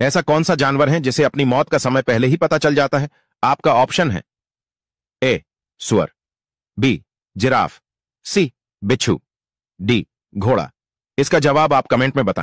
ऐसा कौन सा जानवर है जिसे अपनी मौत का समय पहले ही पता चल जाता है? आपका ऑप्शन है ए, सुअर, बी, जिराफ, सी, बिच्छू, डी, घोड़ा। इसका जवाब आप कमेंट में बताएँ।